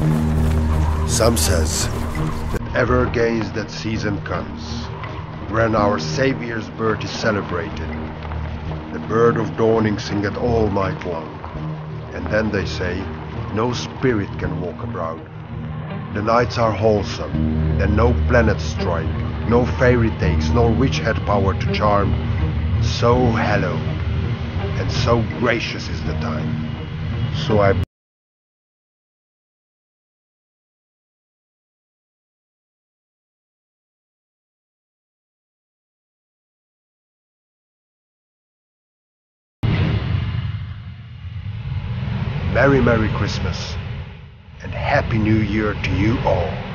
Some says that ever against that season comes, when our Saviour's birth is celebrated, the bird of dawning singeth all night long, and then they say, no spirit can walk abroad. The nights are wholesome, then no planets strike, no fairy takes, nor witch had power to charm. So hello, and so gracious is the time. So I Merry Merry Christmas and Happy New Year to you all.